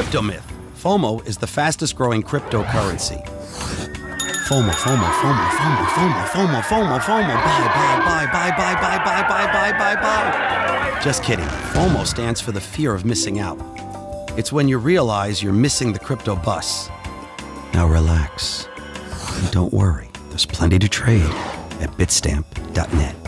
Crypto myth. FOMO is the fastest growing cryptocurrency. FOMO, FOMO, FOMO, FOMO, FOMO, FOMO, FOMO, FOMO, buy, buy, buy, buy, buy, buy, buy, buy, buy, buy, buy. Just kidding. FOMO stands for the fear of missing out. It's when you realize you're missing the crypto bus. Now relax. And don't worry, there's plenty to trade at bitstamp.net.